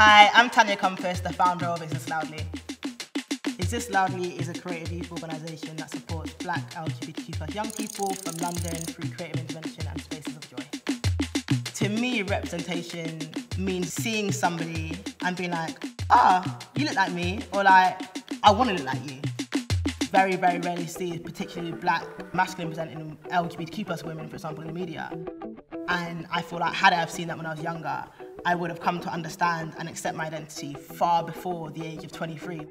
Hi, I'm Tanya Compas, the founder of Exist Loudly. Exist Loudly is a creative youth organisation that supports black LGBTQ plus young people from London through creative intervention and spaces of joy. To me, representation means seeing somebody and being like, ah, you look like me, or like, I want to look like you. Very, very rarely see particularly black, masculine presenting LGBTQ plus women, for example, in the media. And I feel like had I have seen that when I was younger, I would have come to understand and accept my identity far before the age of 23.